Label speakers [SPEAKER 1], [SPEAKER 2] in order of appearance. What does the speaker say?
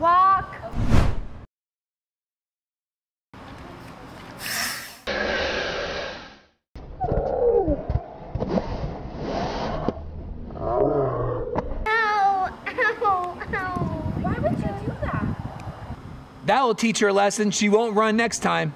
[SPEAKER 1] Walk. That'll teach her a lesson. She won't run next time.